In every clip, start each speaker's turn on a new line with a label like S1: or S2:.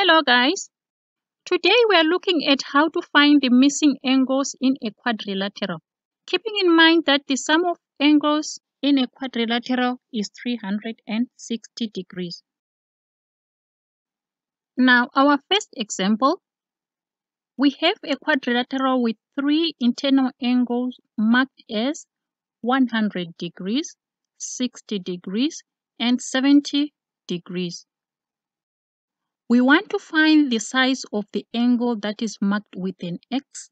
S1: Hello guys, today we are looking at how to find the missing angles in a quadrilateral. Keeping in mind that the sum of angles in a quadrilateral is 360 degrees. Now our first example, we have a quadrilateral with three internal angles marked as 100 degrees, 60 degrees and 70 degrees. We want to find the size of the angle that is marked with an X.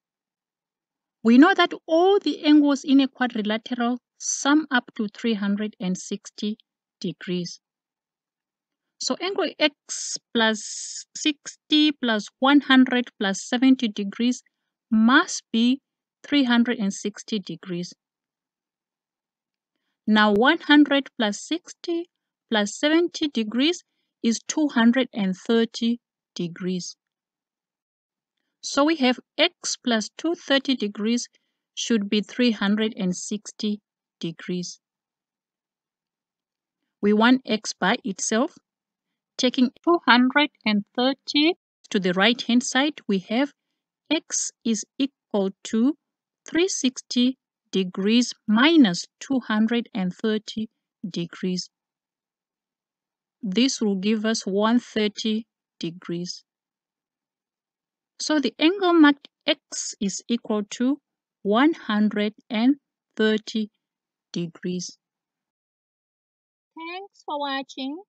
S1: We know that all the angles in a quadrilateral sum up to 360 degrees. So angle X plus 60 plus 100 plus 70 degrees must be 360 degrees. Now 100 plus 60 plus 70 degrees is 230 degrees. So we have x plus 230 degrees should be 360 degrees. We want x by itself. Taking 230 to the right hand side, we have x is equal to 360 degrees minus 230 degrees. This will give us 130 degrees. So the angle marked X is equal to 130 degrees.
S2: Thanks for watching.